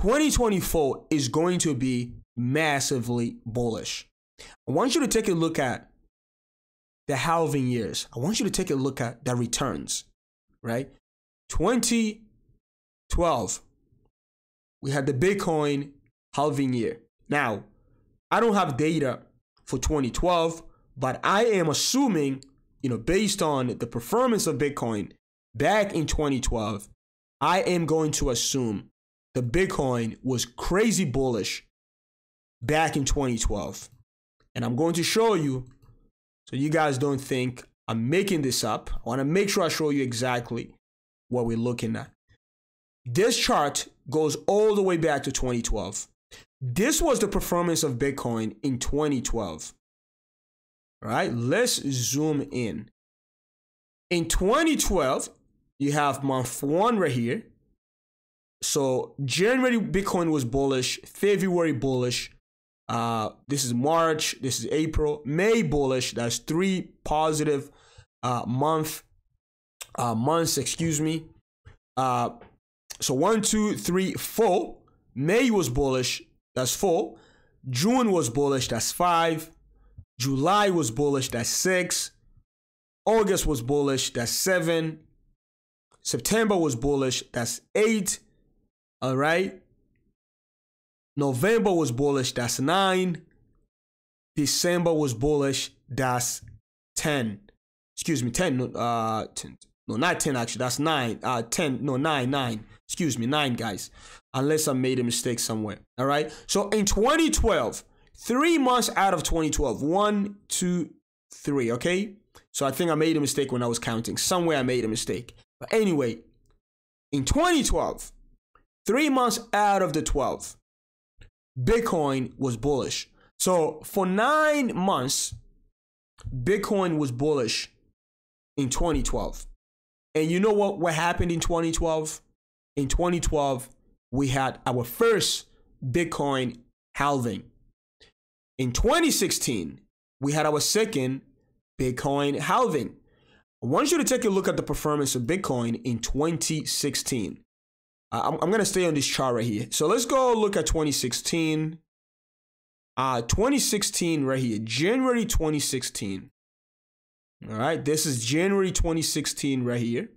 2024 is going to be massively bullish. I want you to take a look at the halving years. I want you to take a look at the returns, right? 2012, we had the Bitcoin halving year. Now, I don't have data for 2012, but I am assuming, you know, based on the performance of Bitcoin back in 2012, I am going to assume the Bitcoin was crazy bullish back in 2012. And I'm going to show you so you guys don't think I'm making this up. I want to make sure I show you exactly what we're looking at. This chart goes all the way back to 2012. This was the performance of Bitcoin in 2012. All right, let's zoom in. In 2012, you have month one right here. So January Bitcoin was bullish, February bullish. Uh, this is March, this is April, May bullish. That's three positive uh, month uh, months, excuse me. Uh, so one, two, three, four. May was bullish. That's four. June was bullish. That's five. July was bullish. That's six. August was bullish. That's seven. September was bullish. That's eight. All right. November was bullish. That's nine. December was bullish. That's 10. Excuse me, 10. Uh, 10. No, not 10 actually. That's nine. Uh, 10. No, nine, nine. Excuse me, nine, guys. Unless I made a mistake somewhere. All right. So in 2012, three months out of 2012, one, two, three. Okay. So I think I made a mistake when I was counting. Somewhere I made a mistake. But anyway, in 2012, three months out of the 12, Bitcoin was bullish. So for nine months, Bitcoin was bullish in 2012. And you know what, what happened in 2012? In 2012, we had our first Bitcoin halving. In 2016, we had our second Bitcoin halving. I want you to take a look at the performance of Bitcoin in 2016. I'm, I'm going to stay on this chart right here. So let's go look at 2016. Uh, 2016 right here, January 2016. All right, this is January 2016 right here.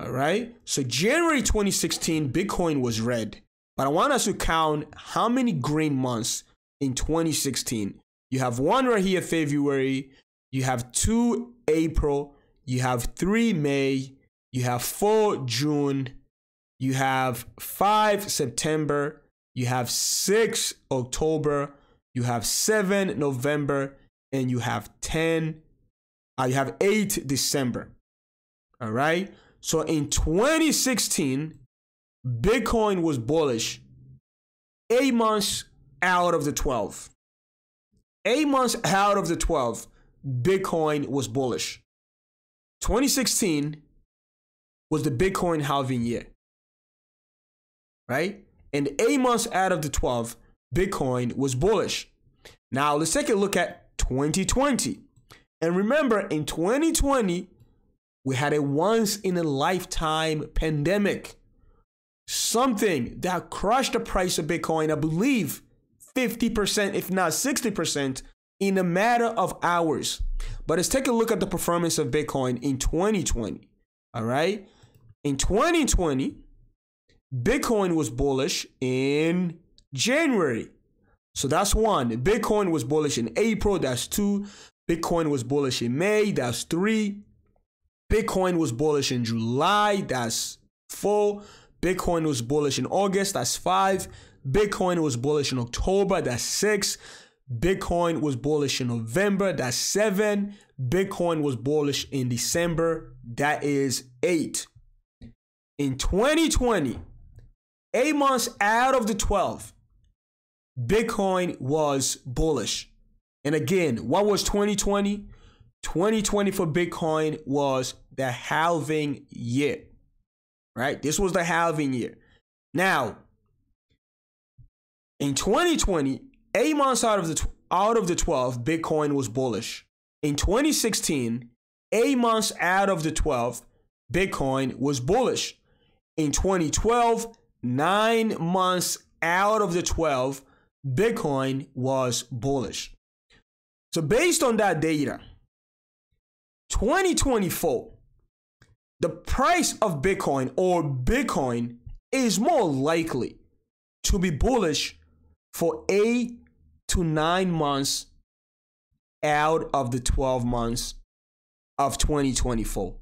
All right, so January 2016, Bitcoin was red. But I want us to count how many green months in 2016. You have one right here, February. You have two, April. You have three, May. You have four, June. You have five, September. You have six, October. You have seven, November. And you have 10, uh, you have eight, December. All right. So in 2016, Bitcoin was bullish eight months out of the 12. Eight months out of the 12, Bitcoin was bullish. 2016 was the Bitcoin halving year. Right? And eight months out of the 12, Bitcoin was bullish. Now let's take a look at 2020. And remember, in 2020, we had a once in a lifetime pandemic. Something that crushed the price of Bitcoin, I believe, 50%, if not 60%, in a matter of hours. But let's take a look at the performance of Bitcoin in 2020. All right. In 2020, Bitcoin was bullish in January. So that's one. Bitcoin was bullish in April. That's two. Bitcoin was bullish in May. That's three. Bitcoin was bullish in July. That's four. Bitcoin was bullish in August. That's five. Bitcoin was bullish in October. That's six. Bitcoin was bullish in November. That's seven. Bitcoin was bullish in December. That is eight. In 2020, eight months out of the 12, Bitcoin was bullish. And again, what was 2020? 2020 for Bitcoin was the halving year, right? This was the halving year. Now, in 2020, eight months out of the out of the 12, Bitcoin was bullish. In 2016, eight months out of the 12, Bitcoin was bullish. In 2012, nine months out of the 12, Bitcoin was bullish. So, based on that data, 2024, the price of Bitcoin or Bitcoin is more likely to be bullish for eight to nine months out of the 12 months of 2024.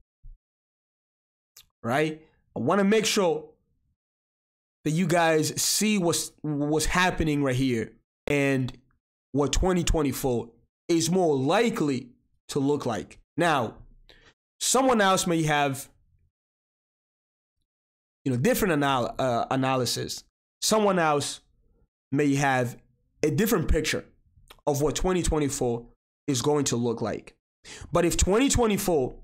Right? I want to make sure that you guys see what's what's happening right here and what 2024 is more likely to look like. Now, someone else may have you know different anal- uh, analysis. Someone else may have a different picture of what 2024 is going to look like. But if 2024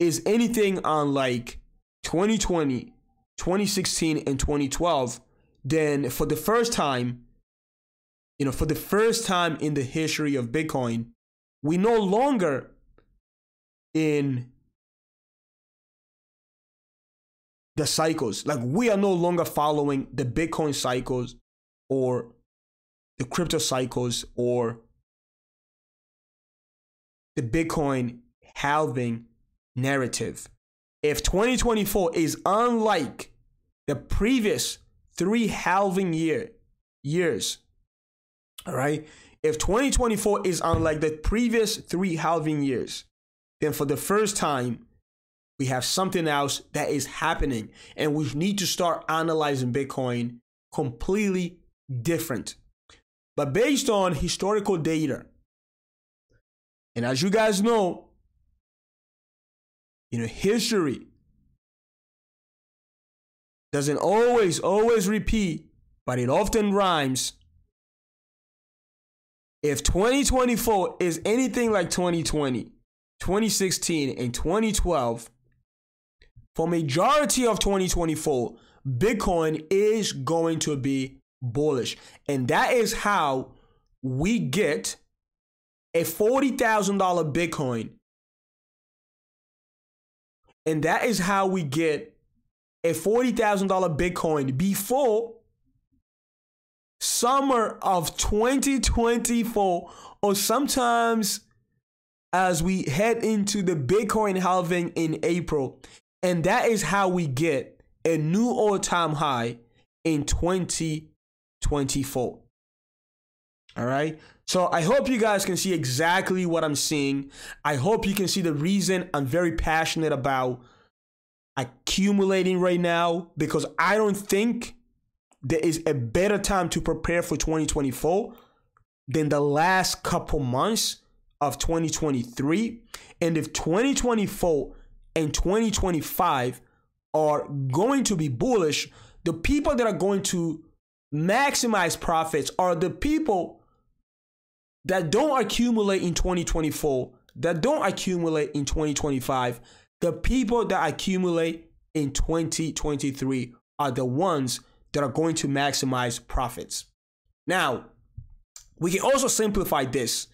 is anything unlike 2020, 2016, and 2012, then for the first time, you know, for the first time in the history of Bitcoin, we no longer in the cycles. Like we are no longer following the Bitcoin cycles or the crypto cycles or the Bitcoin halving narrative. If 2024 is unlike the previous three halving year years, all right? If 2024 is unlike the previous three halving years, then for the first time, we have something else that is happening, and we need to start analyzing Bitcoin completely different. But based on historical data, and as you guys know, you know, history doesn't always, always repeat, but it often rhymes. If 2024 is anything like 2020, 2016, and 2012, for majority of 2024, Bitcoin is going to be bullish. And that is how we get a $40,000 Bitcoin. And that is how we get a $40,000 Bitcoin before summer of 2024 or sometimes as we head into the Bitcoin halving in April. And that is how we get a new all-time high in 2024. All right. So I hope you guys can see exactly what I'm seeing. I hope you can see the reason I'm very passionate about accumulating right now because I don't think there is a better time to prepare for 2024 than the last couple months of 2023. And if 2024 and 2025 are going to be bullish, the people that are going to maximize profits are the people that don't accumulate in 2024, that don't accumulate in 2025, the people that accumulate in 2023 are the ones that are going to maximize profits. Now, we can also simplify this,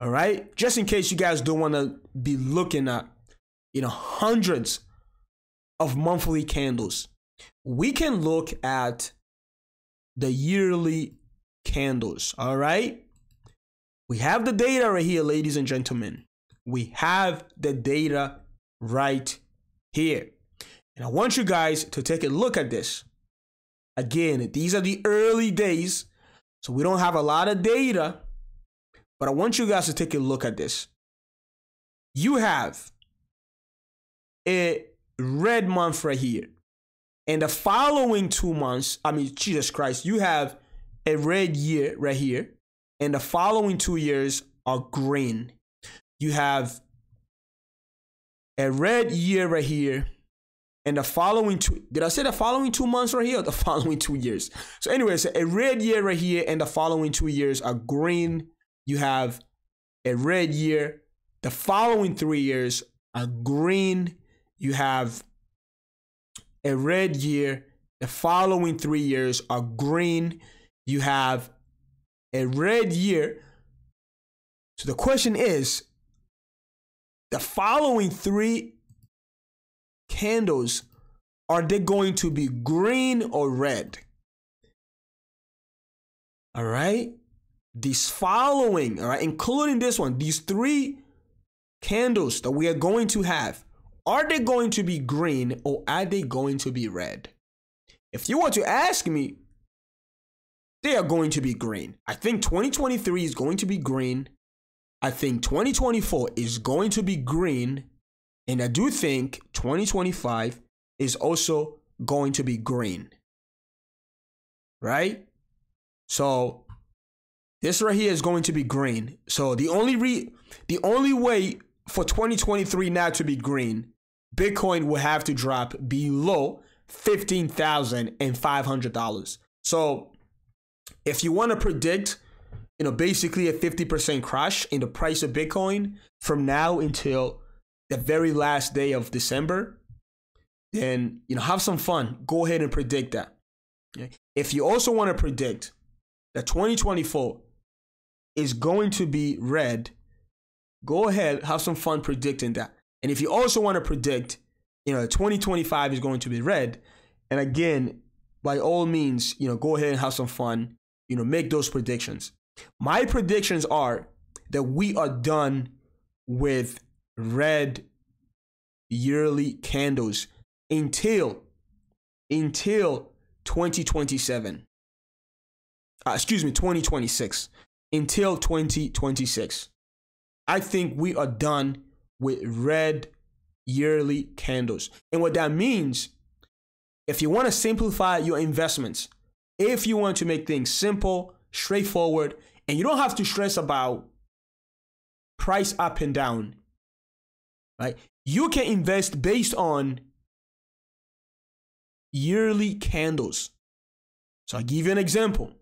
all right? Just in case you guys don't want to be looking at, you know, hundreds of monthly candles. We can look at the yearly candles, all right? We have the data right here, ladies and gentlemen. We have the data right here. And I want you guys to take a look at this. Again, these are the early days, so we don't have a lot of data, but I want you guys to take a look at this. You have a red month right here. And the following two months, I mean, Jesus Christ, you have a red year right here and the following two years are green. You have a red year right here, and the following two. Did I say the following two months right here, or the following two years? So, anyways, a red year right here, and the following two years are green. You have a red year. The following three years are green. You have a red year. The following three years are green. You have a red year. So the question is the following three candles Are they going to be green or red? All right. These following, all right, including this one, these three candles that we are going to have, are they going to be green or are they going to be red? If you want to ask me, they are going to be green. I think 2023 is going to be green. I think 2024 is going to be green. And I do think 2025 is also going to be green. Right? So this right here is going to be green. So the only re the only way for 2023 now to be green, Bitcoin will have to drop below $15,500. So if you want to predict, you know, basically a 50% crash in the price of Bitcoin from now until the very last day of December, then, you know, have some fun. Go ahead and predict that. Okay? If you also want to predict that 2024 is going to be red, go ahead, have some fun predicting that. And if you also want to predict, you know, 2025 is going to be red, and again, by all means, you know, go ahead and have some fun, you know, make those predictions. My predictions are that we are done with red yearly candles until until 2027 uh, excuse me 2026 until 2026 i think we are done with red yearly candles. And what that means if you want to simplify your investments if you want to make things simple straightforward and you don't have to stress about price up and down right you can invest based on yearly candles so i'll give you an example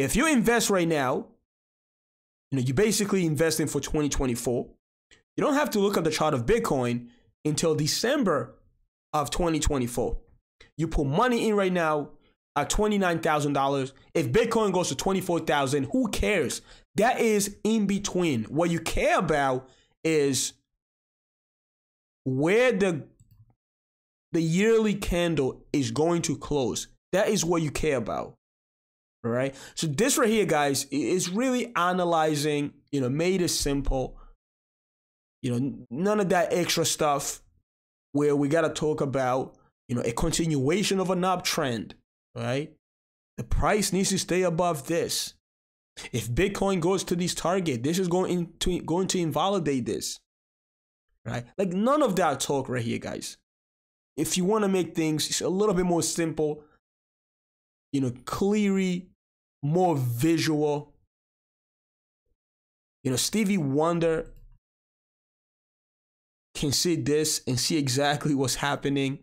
if you invest right now, you know, you're basically investing for 2024. You don't have to look at the chart of Bitcoin until December of 2024. You put money in right now Uh, at $29,000. If Bitcoin goes to 24,000, who cares? That is in between. What you care about is where the the yearly candle is going to close. That is what you care about. All right. So this right here, guys, is really analyzing, you know, made it simple. You know, none of that extra stuff where we got to talk about, you know, a continuation of an uptrend, right? The price needs to stay above this. If Bitcoin goes to this target, this is going to going to invalidate this. Right? Like none of that talk right here, guys. If you want to make things a little bit more simple, you know, clearly more visual. You know, Stevie Wonder can see this and see exactly what's happening.